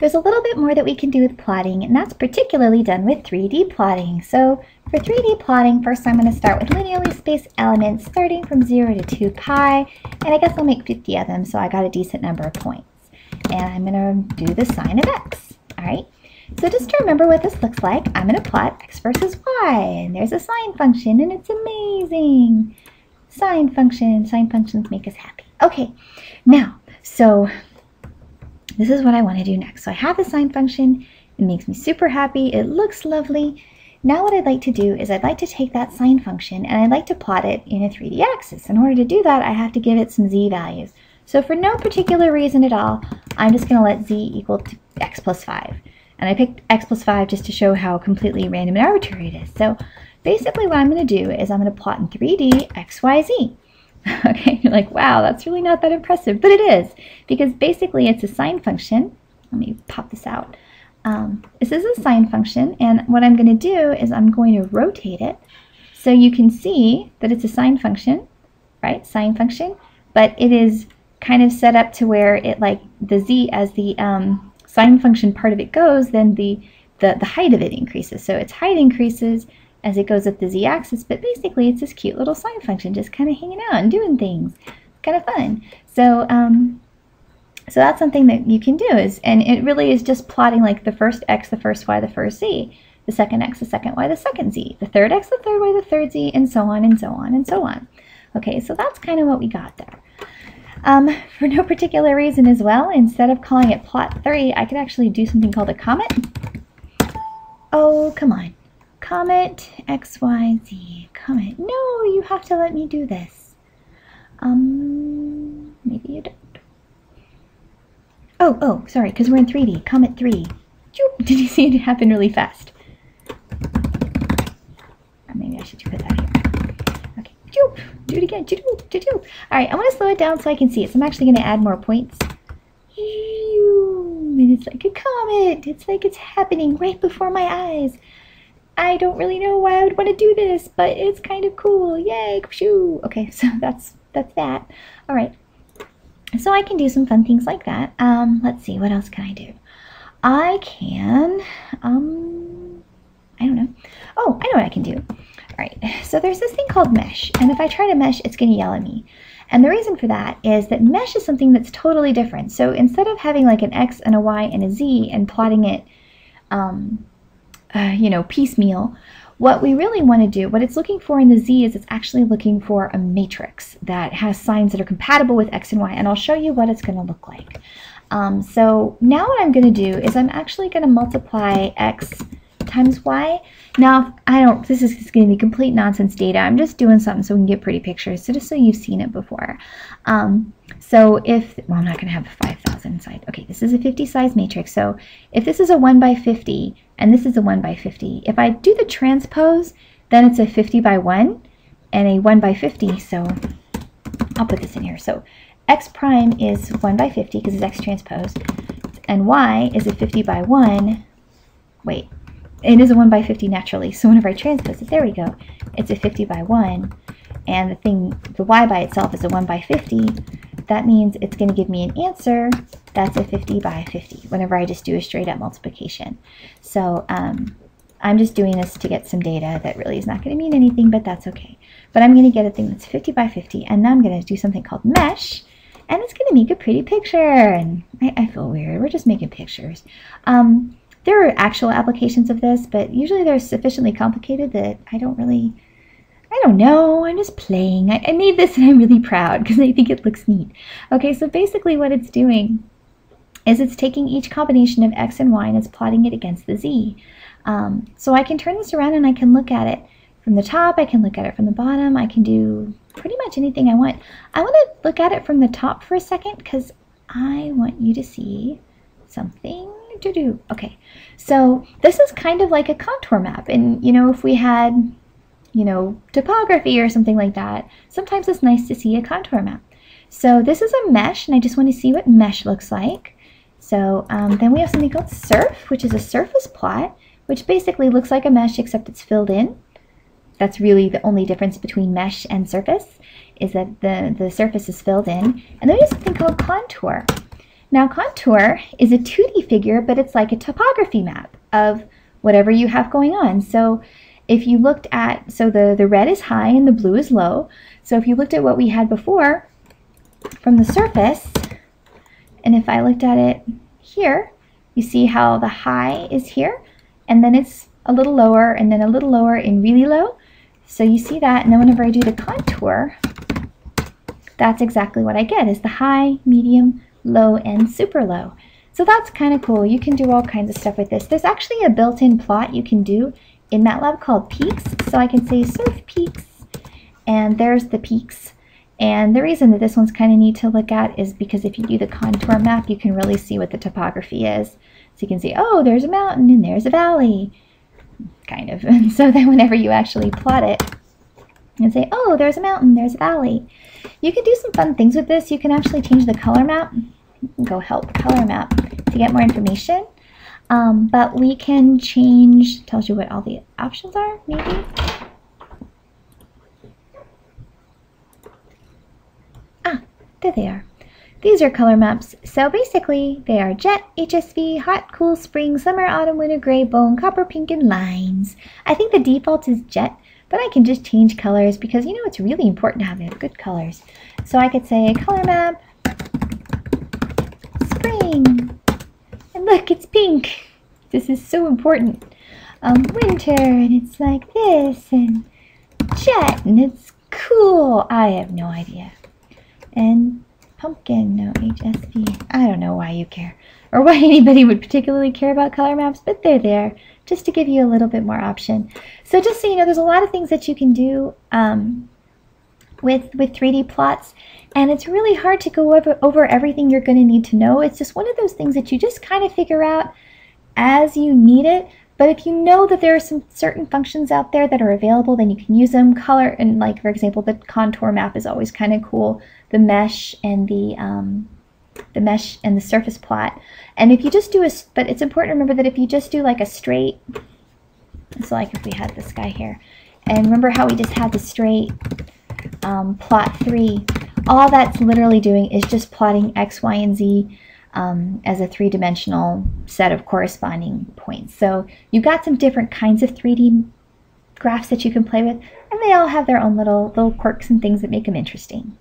there's a little bit more that we can do with plotting, and that's particularly done with 3D plotting. So for 3D plotting, first I'm going to start with linearly spaced elements starting from 0 to 2 pi, and I guess I'll make 50 of them so I got a decent number of points. And I'm going to do the sine of x, all right? So just to remember what this looks like, I'm going to plot x versus y, and there's a sine function, and it's amazing. Sine function, sine functions make us happy. Okay, now, so this is what I want to do next. So I have the sine function. It makes me super happy. It looks lovely. Now what I'd like to do is I'd like to take that sine function and I'd like to plot it in a 3D axis. In order to do that, I have to give it some z values. So for no particular reason at all, I'm just going to let z equal to x plus 5. And I picked x plus 5 just to show how completely random and arbitrary it is. So basically what I'm going to do is I'm going to plot in 3D x, y, z. okay, you're like, wow, that's really not that impressive. But it is, because basically it's a sine function. Let me pop this out. Um, this is a sine function, and what I'm going to do is I'm going to rotate it so you can see that it's a sine function, right? Sine function, but it is kind of set up to where it like the z as the um, sine function part of it goes, then the, the, the height of it increases. So its height increases, as it goes up the z-axis, but basically it's this cute little sine function just kind of hanging out and doing things. kind of fun. So, um, so that's something that you can do is, and it really is just plotting like the first x, the first y, the first z, the second x, the second y, the second z, the third x, the third y, the third z, and so on and so on and so on. Okay, so that's kind of what we got there. Um, for no particular reason as well, instead of calling it plot 3, I could actually do something called a comet. Oh, come on. Comet XYZ. Comet. No, you have to let me do this. Um, maybe you don't. Oh, oh, sorry, because we're in 3D. Comet 3. Did you see it happen really fast? Or maybe I should put that here. Okay. Do it again. All right, I want to slow it down so I can see it. So I'm actually going to add more points. And it's like a comet. It's like it's happening right before my eyes. I don't really know why I would want to do this, but it's kind of cool. Yay, shoo. Okay, so that's that's that. All right. So I can do some fun things like that. Um, let's see, what else can I do? I can, um, I don't know. Oh, I know what I can do. All right, so there's this thing called mesh, and if I try to mesh, it's going to yell at me. And the reason for that is that mesh is something that's totally different. So instead of having like an x and a y and a z and plotting it um, uh, you know, piecemeal. What we really want to do, what it's looking for in the Z is it's actually looking for a matrix that has signs that are compatible with X and Y, and I'll show you what it's going to look like. Um, so now what I'm going to do is I'm actually going to multiply X times Y. Now, I don't, this is going to be complete nonsense data. I'm just doing something so we can get pretty pictures, so just so you've seen it before. Um, so if, well, I'm not going to have a 5,000 side. Okay, this is a 50 size matrix. So if this is a 1 by 50 and this is a 1 by 50, if I do the transpose, then it's a 50 by 1 and a 1 by 50. So I'll put this in here. So x prime is 1 by 50 because it's x transpose, and y is a 50 by 1. Wait, it is a 1 by 50 naturally, so whenever I transpose it, there we go, it's a 50 by 1, and the thing, the y by itself is a 1 by 50, that means it's going to give me an answer that's a 50 by 50 whenever I just do a straight up multiplication. So um, I'm just doing this to get some data that really is not going to mean anything, but that's okay. But I'm going to get a thing that's 50 by 50, and now I'm going to do something called mesh, and it's going to make a pretty picture. And I, I feel weird. We're just making pictures. Um, there are actual applications of this, but usually they're sufficiently complicated that I don't really, I don't know, I'm just playing. I, I made this and I'm really proud because I think it looks neat. Okay, so basically what it's doing is it's taking each combination of x and y and it's plotting it against the z. Um, so I can turn this around and I can look at it from the top, I can look at it from the bottom, I can do pretty much anything I want. I want to look at it from the top for a second because I want you to see something to do. Okay, so this is kind of like a contour map. And, you know, if we had, you know, topography or something like that, sometimes it's nice to see a contour map. So this is a mesh, and I just want to see what mesh looks like. So um, then we have something called surf, which is a surface plot, which basically looks like a mesh except it's filled in. That's really the only difference between mesh and surface, is that the, the surface is filled in. And then we have something called contour. Now contour is a 2D figure, but it's like a topography map of whatever you have going on. So if you looked at, so the, the red is high and the blue is low. So if you looked at what we had before from the surface, and if I looked at it here, you see how the high is here, and then it's a little lower, and then a little lower and really low. So you see that, and then whenever I do the contour, that's exactly what I get, is the high, medium, low, and super low. So that's kind of cool. You can do all kinds of stuff with this. There's actually a built-in plot you can do in MATLAB called peaks. So I can say surf peaks, and there's the peaks. And the reason that this one's kind of neat to look at is because if you do the contour map, you can really see what the topography is. So you can see, oh, there's a mountain and there's a valley, kind of. And so then whenever you actually plot it, and say, oh, there's a mountain, there's a valley. You can do some fun things with this. You can actually change the color map. Go help color map to get more information. Um, but we can change, tells you what all the options are, maybe. Ah, there they are. These are color maps. So basically, they are jet, HSV, hot, cool, spring, summer, autumn, winter, gray, bone, copper, pink, and lines. I think the default is jet, but I can just change colors because, you know, it's really important to have good colors. So I could say color map, spring, and look, it's pink. This is so important. Um, winter, and it's like this, and jet, and it's cool. I have no idea. And pumpkin, no HSV. I don't know why you care, or why anybody would particularly care about color maps, but they're there just to give you a little bit more option. So just so you know, there's a lot of things that you can do um, with, with 3D plots. And it's really hard to go over, over everything you're going to need to know. It's just one of those things that you just kind of figure out as you need it. But if you know that there are some certain functions out there that are available, then you can use them. Color, and like, for example, the contour map is always kind of cool. The mesh and the, um, the mesh and the surface plot. And if you just do a, but it's important to remember that if you just do like a straight, it's like if we had this guy here, and remember how we just had the straight um, plot 3, all that's literally doing is just plotting x, y, and z um, as a three-dimensional set of corresponding points. So you've got some different kinds of 3D graphs that you can play with, and they all have their own little, little quirks and things that make them interesting.